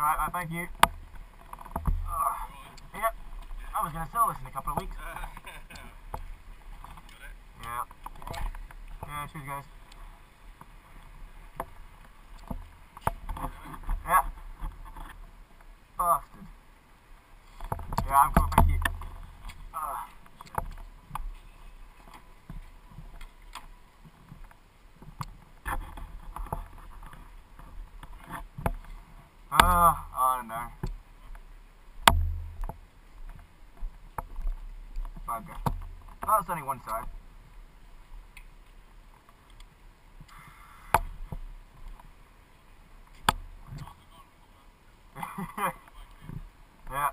Alright, thank you. Uh, yep. I was gonna sell this in a couple of weeks. Yeah. Yeah, cheers guys. Yeah. Bastard. Yeah, I'm cool, thank you. Ah, shit. I don't know. Bugger. Oh, That's only one side. yeah.